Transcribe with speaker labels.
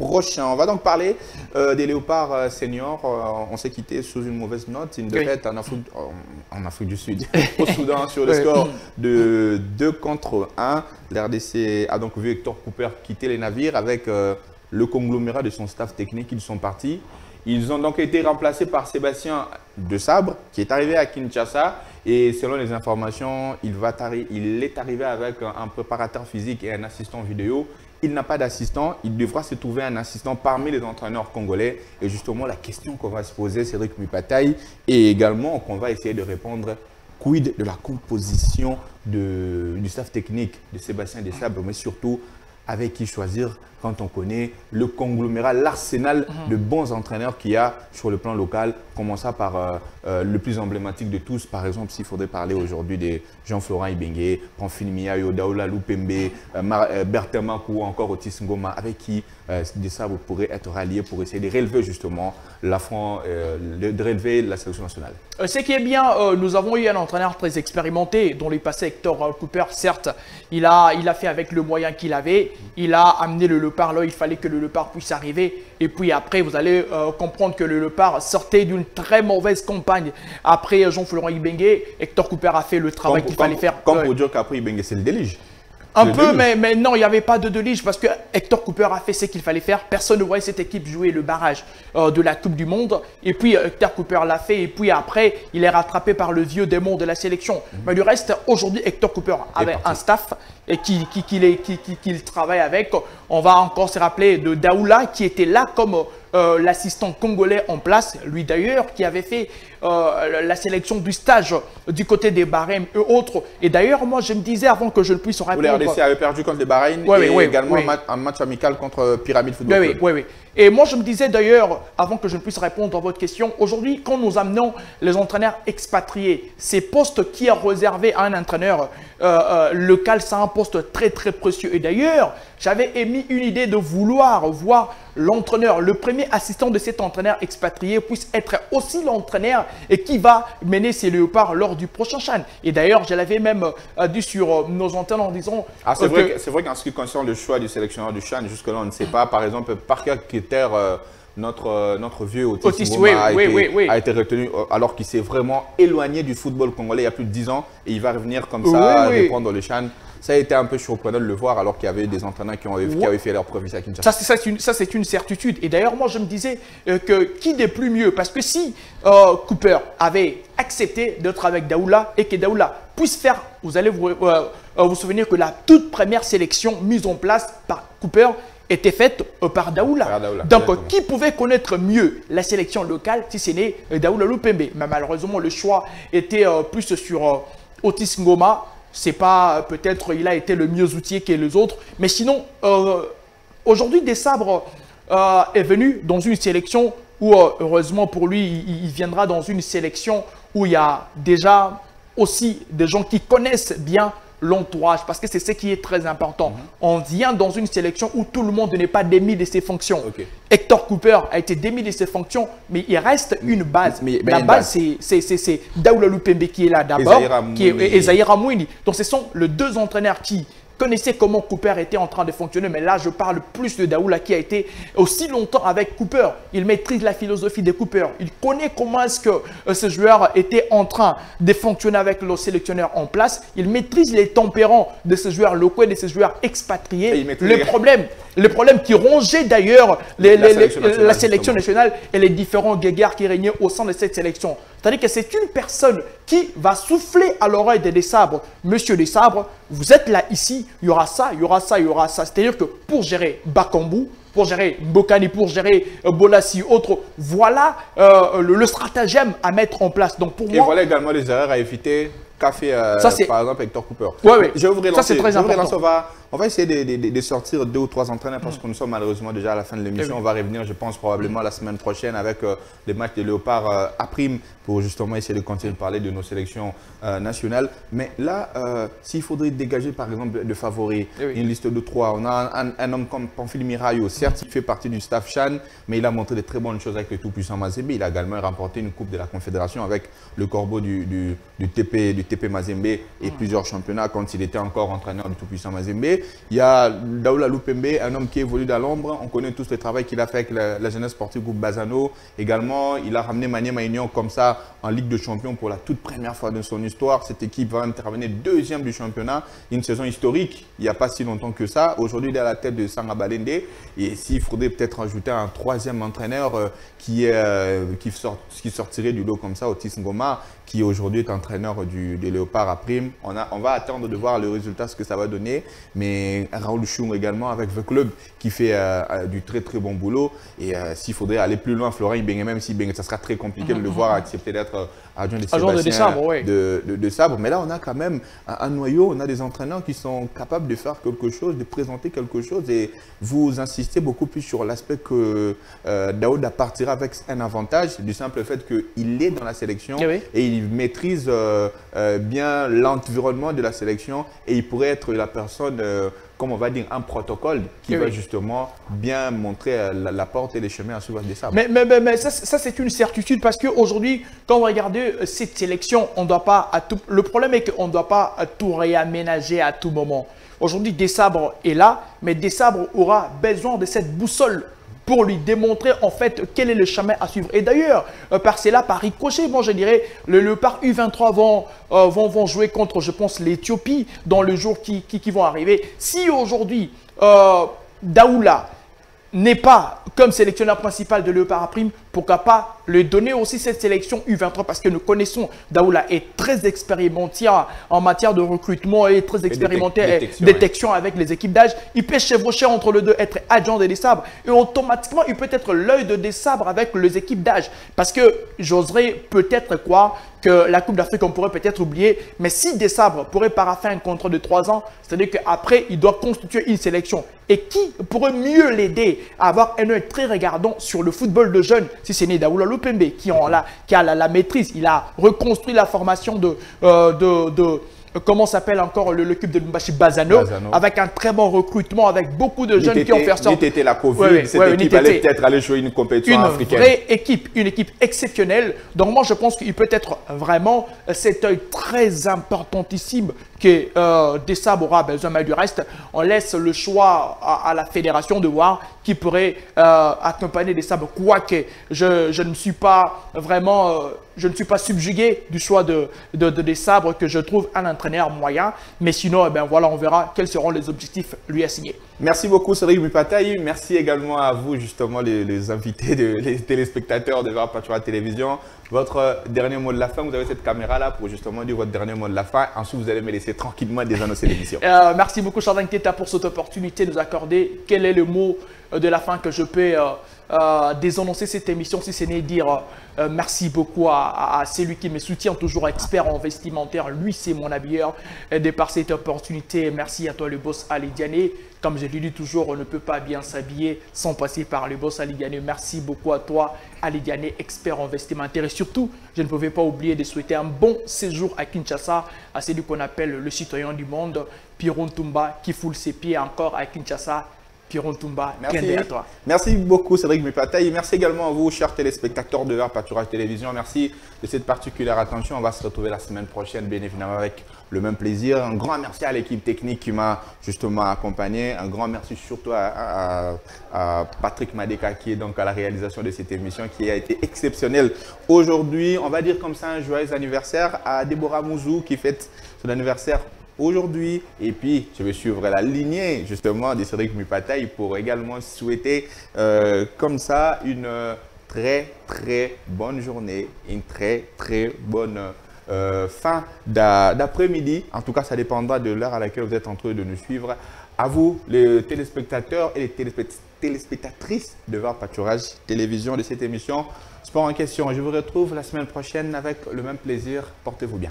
Speaker 1: prochain. On va donc parler euh, des Léopards seniors. on s'est quitté sous une mauvaise note, une défaite en, Afrique, en, Afrique, du Sud, au Soudan, sur le score de 2 contre 1. L'RDC a donc vu Hector Cooper quitter les navires avec le conglomérat de son staff technique. Ils sont partis. Ils ont donc été remplacés par Sébastien De Sabre, qui est arrivé à Kinshasa. Et selon les informations, il, va il est arrivé avec un préparateur physique et un assistant vidéo. Il n'a pas d'assistant, il devra se trouver un assistant parmi les entraîneurs congolais. Et justement, la question qu'on va se poser, Cédric Mupataï, et également qu'on va essayer de répondre, quid de la composition du staff technique de Sébastien Desabre, mais surtout avec qui choisir quand on connaît le conglomérat, l'arsenal mhm. de bons entraîneurs qu'il y a sur le plan local, commençant par euh, euh, le plus emblématique de tous, par exemple, s'il faudrait parler aujourd'hui de Jean-Florent Ibengue, Panfini Miayo, Daoula Lupembe, euh, Bertin ou encore Otis Ngoma, avec qui ça vous pourrez être rallié pour essayer de relever justement l'affront, de relever la sélection nationale.
Speaker 2: Ce qui est bien, nous avons eu un entraîneur très expérimenté, dont les passé Hector Cooper, certes, il a, fait avec le moyen qu'il avait, il a amené le par là, il fallait que le Lepard puisse arriver. Et puis après, vous allez euh, comprendre que le Lepard sortait d'une très mauvaise campagne. Après Jean-Florent Ibengue, Hector Cooper a fait le travail qu'il fallait faire.
Speaker 1: Comme pour dire qu'après Ibengue, c'est le délige.
Speaker 2: Un peu, mais, mais, non, il n'y avait pas de délige parce que Hector Cooper a fait ce qu'il fallait faire. Personne ne voyait cette équipe jouer le barrage euh, de la Coupe du Monde. Et puis euh, Hector Cooper l'a fait. Et puis après, il est rattrapé par le vieux démon de la sélection. Mhm. Mais du reste, aujourd'hui, Hector Cooper avait un staff et qui, qui, qui, travaille avec. On va encore se rappeler de Daoula qui était là comme euh, l'assistant congolais en place, lui d'ailleurs, qui avait fait euh, la sélection du stage du côté des Bahreïn et autres. Et d'ailleurs, moi, je me disais avant que je ne puisse répondre...
Speaker 1: Le RDC avait perdu contre les Bahreïn et également un, match, amical contre Pyramide Football
Speaker 2: Club. Oui, oui, Et moi, je me disais d'ailleurs, avant que je ne puisse répondre à votre question, aujourd'hui, quand nous amenons les entraîneurs expatriés, ces postes qui est réservé à un entraîneur euh, local, c'est un poste très, très précieux. Et d'ailleurs, j'avais émis une idée de vouloir voir l'entraîneur, le premier assistant de cet entraîneur expatrié puisse être aussi l'entraîneur et qui va mener ses léopards lors du prochain Chan. Et d'ailleurs, je l'avais même euh, dit sur euh, nos antennes en disant...
Speaker 1: Ah, c'est vrai, vrai qu'en ce qui concerne le choix du sélectionneur du Chan, jusque-là, on ne sait pas. Par exemple, par quel critère... notre, notre vieux Otis, a, été, retenu alors qu'il s'est vraiment éloigné du football congolais il y a plus de 10 ans et il va revenir comme ça répondre le Chan. Ça a été un peu surprenant de le voir alors qu'il y avait des entraîneurs qui, ont, qui avaient fait leur preuve ici à Kinshasa.
Speaker 2: Ça, c'est une, certitude. Et d'ailleurs, moi, je me disais euh, que qui n'est plus mieux? Parce que si euh, Cooper avait accepté d'être avec Daoula et que Daoula puisse faire, vous allez vous, euh, vous souvenir que la toute première sélection mise en place par Cooper était faite par Daoula. Donc, qui pouvait connaître mieux la sélection locale si ce n'est Daoula Lupembe Mais malheureusement, le choix était plus sur Otis Ngoma. C'est pas peut-être il a été le mieux outillé que les autres, mais sinon euh, aujourd'hui des sabres euh, est venu dans une sélection où euh, heureusement pour lui il, viendra dans une sélection où il y a déjà aussi des gens qui connaissent bien l'entourage, parce que c'est ce qui est très important. On vient dans une sélection où tout le monde n'est pas démis de ses fonctions. Hector Cooper a été démis de ses fonctions, mais il reste une base. Mais, la base, c'est Daoula Lupembe qui est là d'abord, et Zahira Mouini. Donc ce sont les deux entraîneurs qui connaissez comment Cooper était en train de fonctionner, mais là, je parle plus de Daoula qui a été aussi longtemps avec Cooper. Il maîtrise la philosophie de Cooper. Il connaît comment est-ce que euh, ce joueur était en train de fonctionner avec le sélectionneur en place. Il maîtrise les tempérants de ce joueur locaux et de ces joueurs expatriés. Le problème, le problème qui rongeait d'ailleurs la, sélection nationale et les différents guéguerres qui régnaient au sein de cette sélection. C'est-à-dire que c'est une personne qui va souffler à l'oreille des sabres. Monsieur des sabres, vous êtes là ici, il y aura ça, il y aura ça, il y aura ça. C'est-à-dire que pour gérer Bakambu, pour gérer Bokani, pour gérer euh, Bolassi, autres, voilà euh, le, stratagème à mettre en place. Donc pour
Speaker 1: Et voilà également les erreurs à éviter qu'a fait, euh, par exemple, Hector Cooper.
Speaker 2: Oui, oui. Je vais Ça, c'est très important.
Speaker 1: On va, essayer de, sortir deux ou trois entraîneurs parce que nous sommes malheureusement déjà à la fin de l'émission. On va revenir, je pense, probablement la semaine prochaine avec les matchs de Léopard à prime pour justement essayer de continuer de parler de nos sélections nationales. Mais là, s'il faudrait dégager, par exemple, de favoris, eh une liste de trois, on a un, homme comme Pamphile Mirayo, certes, il fait partie du staff Chan, mais il a montré de très bonnes choses avec le tout-puissant Mazembe. Il a également remporté une Coupe de la Confédération avec le corbeau du, du, du TP, du TP Mazembe et plusieurs championnats quand il était encore entraîneur du tout-puissant Mazembe. Il y a Daoula Lupembe, un homme qui évolue dans l'ombre. On connaît tous le travail qu'il a fait avec la, jeunesse sportive groupe Bazano. Également, il a ramené Maniema Union comme ça en Ligue de Champions pour la toute première fois de son histoire. Cette équipe va intervenir deuxième du championnat. Une saison historique, il n'y a pas si longtemps que ça. Aujourd'hui, il est à la tête de Sanga Balende. Et s'il faudrait peut-être ajouter un troisième entraîneur euh, qui, euh, qui, sort, qui sortirait du lot comme ça, Otis Ngoma, qui aujourd'hui est entraîneur du, des Léopards à Prime. On, a, on va attendre de voir le résultat, ce que ça va donner. Mais Raoul Choum également avec le club qui fait euh, euh, du très très bon boulot. Et euh, s'il faudrait aller plus loin, Florent Ibenge, même si ça sera très compliqué de le voir accepter d'être adjoint de Sébastien de, de, de, Sabre. Mais là, on a quand même un, noyau, on a des entraîneurs qui sont capables de faire quelque chose, de présenter quelque chose. Et vous insistez beaucoup plus sur l'aspect que Daouda partira avec un avantage, du simple fait qu'il est dans la sélection eh et il maîtrise euh, euh, bien l'environnement de la sélection et il pourrait être la personne, euh, comme on va dire, un protocole qui va justement bien montrer la, porte et les chemins à suivre des sables.
Speaker 2: Mais, mais, mais, ça, c'est une certitude parce qu'aujourd'hui, quand vous regardez cette sélection, on doit pas à tout, le problème est qu'on ne doit pas tout réaménager à tout moment. Aujourd'hui, Dessabre est là, mais Dessabre aura besoin de cette boussole pour lui démontrer en fait quel est le chemin à suivre. Et d'ailleurs, euh, par cela, par ricochet, bon, je dirais, le, par U23 vont, euh, vont, vont, jouer contre, je pense, l'Éthiopie dans le jour qui, qui, vont arriver. Si aujourd'hui, euh, Daoula n'est pas comme sélectionneur principal de Léopard Prime, pourquoi pas lui donner aussi cette sélection U23 parce que nous connaissons Daoula est très expérimenté en matière de recrutement et très expérimenté en détection, avec les équipes d'âge. Il peut chevaucher entre les deux, être adjoint des sabres et automatiquement il peut être l'œil de des sabres avec les équipes d'âge parce que j'oserais peut-être croire que la Coupe d'Afrique, on pourrait peut-être oublier. Mais si des sabres pourrait paraffer un contrat de 3 ans, c'est-à-dire qu'après, il doit constituer une sélection. Et qui pourrait mieux l'aider à avoir un œil très regardant sur le football de jeunes si c'est Daoula Lupembe qui, qui a la, maîtrise. Il a reconstruit la formation de, euh, de comment s'appelle encore le, club de Mbashi Bazano, avec un très bon recrutement, avec beaucoup de jeunes qui ont fait sorte.
Speaker 1: Était la Covid, cette équipe allait peut-être aller jouer une compétition africaine.
Speaker 2: Une vraie équipe, une équipe exceptionnelle. Donc moi, je pense qu'il peut être vraiment cet œil très importantissime que euh, Dessab aura besoin, mais du reste, on laisse le choix à, la fédération de voir qui pourrait euh, accompagner Dessab. Quoique je, je ne suis pas vraiment, euh, je ne suis pas subjugué du choix de, de, des sabres que je trouve un entraîneur moyen. Mais sinon, eh ben voilà, on verra quels seront les objectifs lui assignés.
Speaker 1: Merci beaucoup Cédric Mupataï. Merci également à vous justement les, invités, de, les téléspectateurs de Patura Télévision. Votre dernier mot de la fin, vous avez cette caméra là pour justement dire votre dernier mot de la fin. Ensuite, vous allez me laisser tranquillement désannoncer l'émission.
Speaker 2: Euh, merci beaucoup Chardin Keta pour cette opportunité de nous accorder. Quel est le mot de la fin que je peux euh, euh, désannoncer cette émission, si ce n'est dire euh, merci beaucoup à, celui qui me soutient, toujours expert en vestimentaire. Lui, c'est mon habilleur. Et de par cette opportunité, merci à toi, le boss Ali Diané. Comme je le dis toujours, on ne peut pas bien s'habiller sans passer par le boss Ali Diané. Merci beaucoup à toi, Ali Diané, expert en vestimentaire. Et surtout, je ne pouvais pas oublier de souhaiter un bon séjour à Kinshasa, à celui qu'on appelle le citoyen du monde, Piron Tumba, qui foule ses pieds encore à Kinshasa Piron Tumba,
Speaker 1: merci. à toi. Merci beaucoup Cédric Mupataï. Merci également à vous, chers téléspectateurs de Vert Pâturage Télévision. Merci de cette particulière attention. On va se retrouver la semaine prochaine, bien évidemment, avec le même plaisir. Un grand merci à l'équipe technique qui m'a justement accompagné. Un grand merci surtout à, Patrick Madeka qui est donc à la réalisation de cette émission qui a été exceptionnelle. Aujourd'hui, on va dire comme ça un joyeux anniversaire à Déborah Mouzou qui fête son anniversaire aujourd'hui. Et puis, je vais suivre la lignée justement de Cédric Mupataï pour également souhaiter euh, comme ça une très très bonne journée, une très très bonne euh, fin d'après-midi. En tout cas, ça dépendra de l'heure à laquelle vous êtes en train de nous suivre. À vous, les téléspectateurs et les téléspectatrices de VAR Pâturage Télévision de cette émission. Sport en question. Je vous retrouve la semaine prochaine avec le même plaisir. Portez-vous bien.